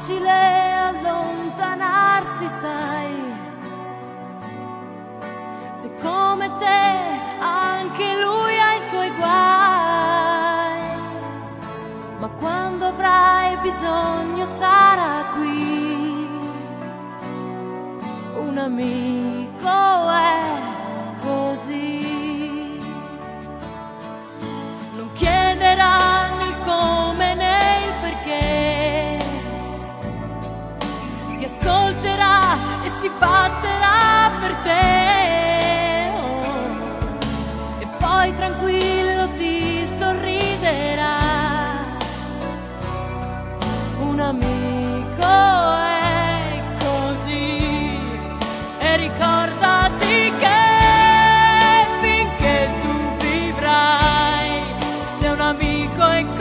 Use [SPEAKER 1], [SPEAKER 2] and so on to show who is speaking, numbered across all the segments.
[SPEAKER 1] facile allontanarsi, sai. Se come te anche lui ha i suoi guai, ma quando avrai bisogno sarà qui. Un amico è così. batterà per te. Oh. E poi tranquillo ti sorriderà. Un amico è così. E ricordati che finché tu vivrai, se un amico è così.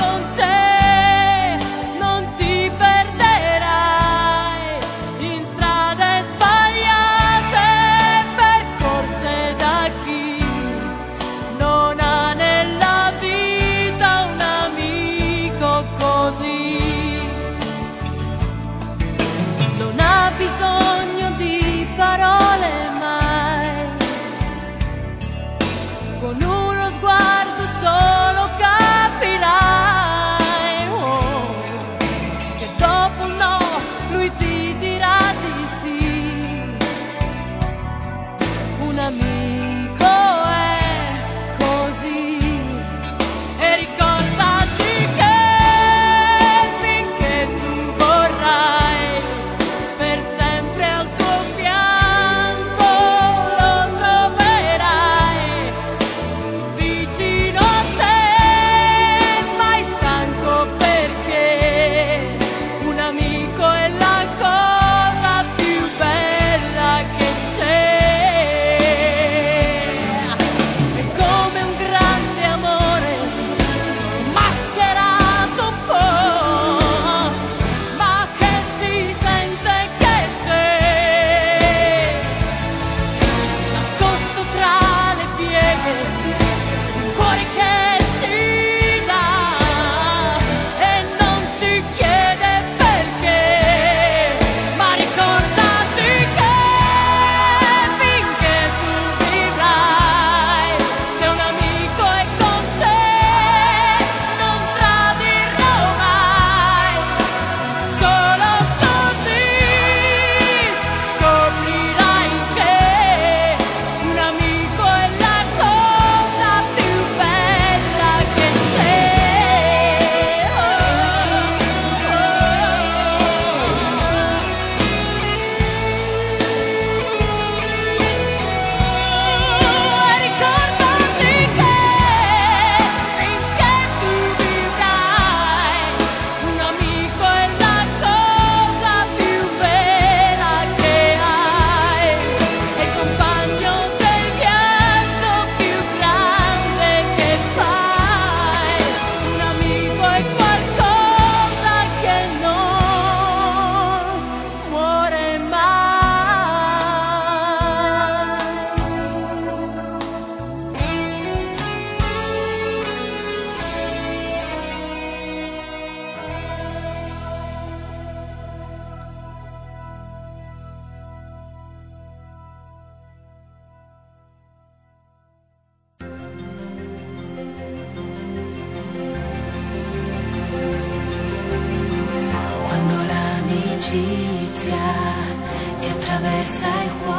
[SPEAKER 1] amicizia che
[SPEAKER 2] attraversa il cuore.